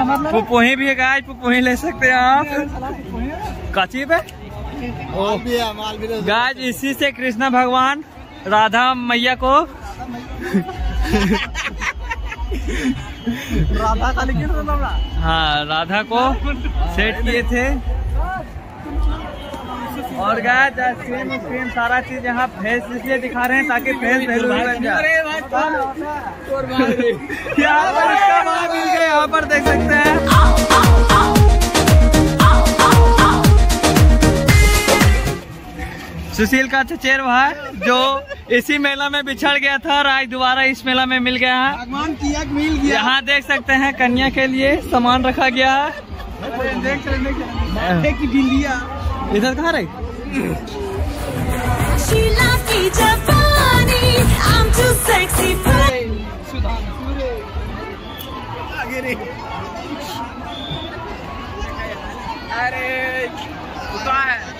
पुपोही भी है गाय पुपोही ले सकते हैं आप। काची पे माल भी है माल भी ले गाय इसी से कृष्ण भगवान राधा मैया को राधा खाली गिर रहा हाँ राधा को सेट किए थे। और गाय स्क्रीन स्क्रीन सारा चीज़ यहाँ फेस इसलिए दिखा रहे हैं ताकि फेस वैल्यू बन जाए। यहाँ पर देख सकते हैं। सुशील का चचेर भाई जो इसी मेला में बिछड़ गया था और आज दोबारा इस मेला में मिल गया है। भगवान की एक मिल गया? यहाँ देख सकते हैं कन्या के लिए सामान रखा गया है। हैं इधर कहाँ रही? गिरी। अरे है।